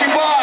She was.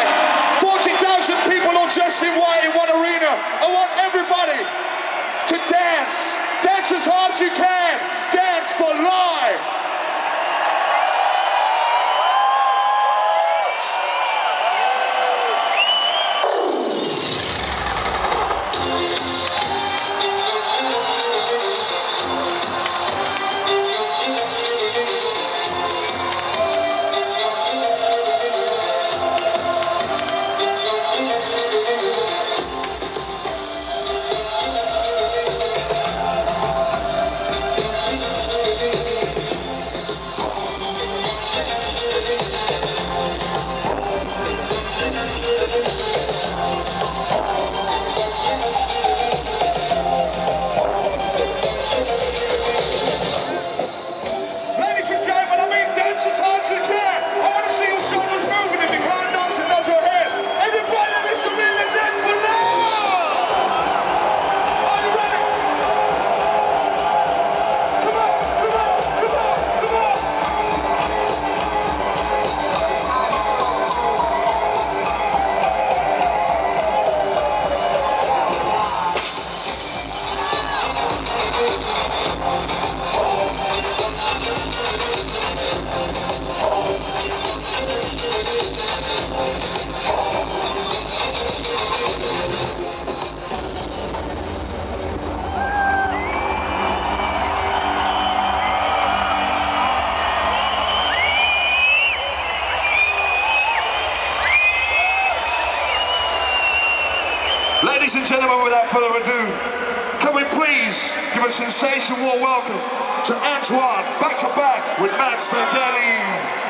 Ladies and gentlemen, without further ado, can we please give a sensational warm welcome to Antoine, back to back with Matt Spaghetti.